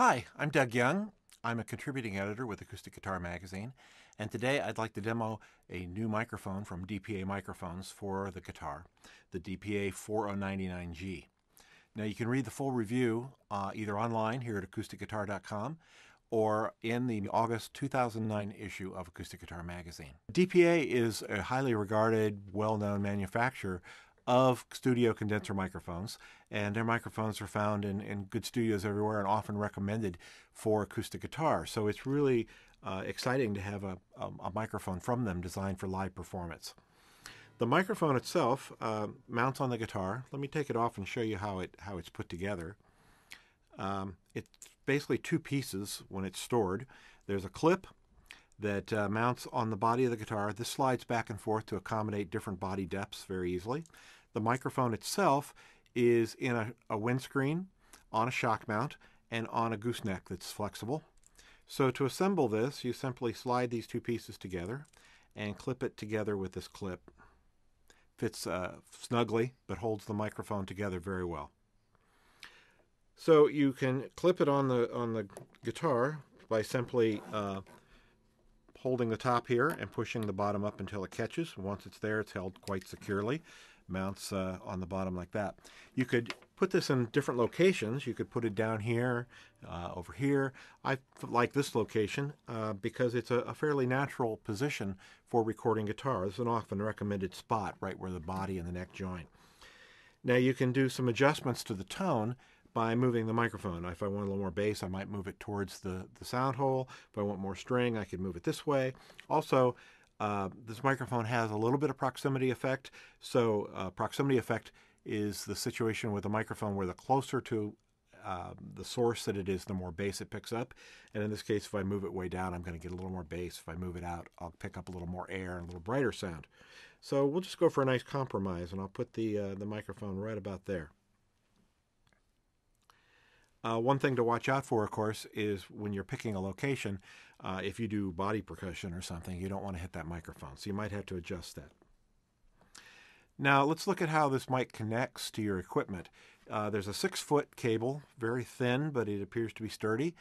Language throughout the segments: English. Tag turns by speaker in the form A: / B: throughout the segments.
A: Hi, I'm Doug Young. I'm a contributing editor with Acoustic Guitar Magazine, and today I'd like to demo a new microphone from DPA Microphones for the guitar, the DPA 4099G. Now you can read the full review uh, either online here at acousticguitar.com or in the August 2009 issue of Acoustic Guitar Magazine. DPA is a highly regarded, well-known manufacturer of studio condenser microphones, and their microphones are found in, in good studios everywhere and often recommended for acoustic guitar. So it's really uh, exciting to have a, a, a, microphone from them designed for live performance. The microphone itself uh, mounts on the guitar. Let me take it off and show you how it how it's put together. Um, it's basically two pieces when it's stored. There's a clip that uh, mounts on the body of the guitar. This slides back and forth to accommodate different body depths very easily. The microphone itself is in a, a windscreen, on a shock mount, and on a gooseneck that's flexible. So to assemble this, you simply slide these two pieces together and clip it together with this clip. Fits uh, snugly, but holds the microphone together very well. So you can clip it on the on the guitar by simply uh, holding the top here and pushing the bottom up until it catches. Once it's there, it's held quite securely mounts uh, on the bottom like that. You could put this in different locations. You could put it down here, uh, over here. I like this location uh, because it's a, a, fairly natural position for recording guitar. It's an often recommended spot right where the body and the neck join. Now you can do some adjustments to the tone by moving the microphone. If I want a little more bass, I might move it towards the, the sound hole. If I want more string, I could move it this way. Also, uh, this microphone has a little bit of proximity effect. So uh, proximity effect is the situation with a microphone where the closer to uh, the source that it is, the more bass it picks up. And in this case, if I move it way down, I'm going to get a little more bass. If I move it out, I'll pick up a little more air and a little brighter sound. So we'll just go for a nice compromise, and I'll put the, uh, the microphone right about there. Uh, one thing to watch out for, of course, is when you're picking a location, uh, if you do body percussion or something, you don't want to hit that microphone. So you might have to adjust that. Now let's look at how this mic connects to your equipment. Uh, there's a six foot cable, very thin, but it appears to be sturdy,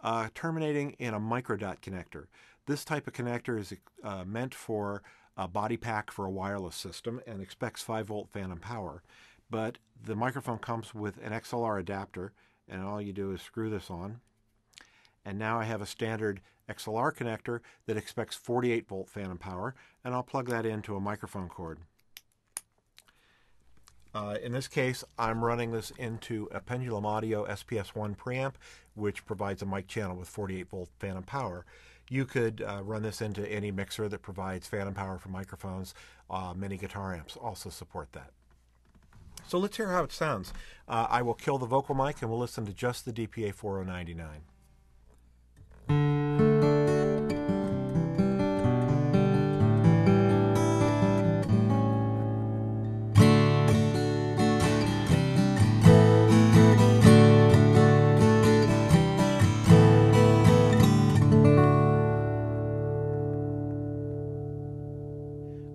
A: uh, terminating in a microdot connector. This type of connector is uh, meant for a body pack for a wireless system and expects 5 volt phantom power. But the microphone comes with an XLR adapter and all you do is screw this on. And now I have a standard XLR connector that expects 48 volt phantom power, and I'll plug that into a microphone cord. Uh, in this case, I'm running this into a Pendulum Audio SPS1 preamp, which provides a mic channel with 48 volt phantom power. You could uh, run this into any mixer that provides phantom power for microphones. Uh, many guitar amps also support that. So let's hear how it sounds. Uh, I will kill the vocal mic and we'll listen to just the DPA 4099.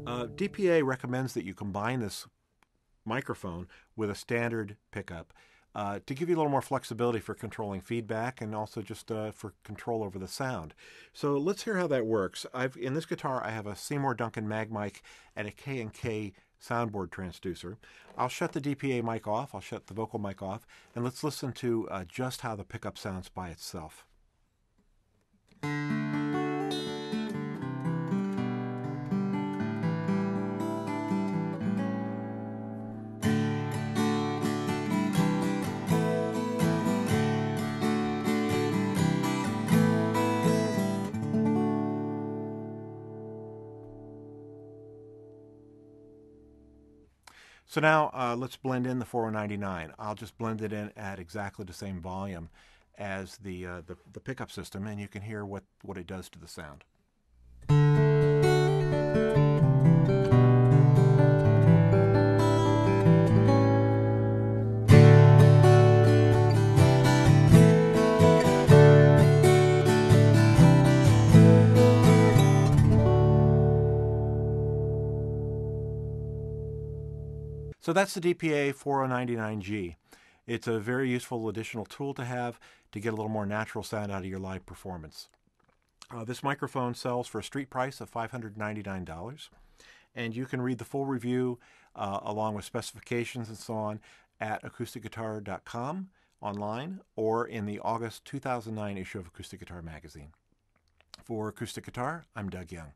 A: Uh, DPA recommends that you combine this microphone with a standard pickup uh, to give you a little more flexibility for controlling feedback and also just uh, for control over the sound. So let's hear how that works. I've in this guitar I have a Seymour Duncan mag mic and a K&K soundboard transducer. I'll shut the DPA mic off, I'll shut the vocal mic off, and let's listen to uh, just how the pickup sounds by itself. So now uh, let's blend in the 4099. I'll just blend it in at exactly the same volume as the, uh, the, the pickup system, and you can hear what, what it does to the sound. So that's the DPA 4099G. It's a very useful additional tool to have to get a little more natural sound out of your live performance. Uh, this microphone sells for a street price of $599, and you can read the full review uh, along with specifications and so on at acousticguitar.com online or in the August 2009 issue of Acoustic Guitar Magazine. For Acoustic Guitar, I'm Doug Young.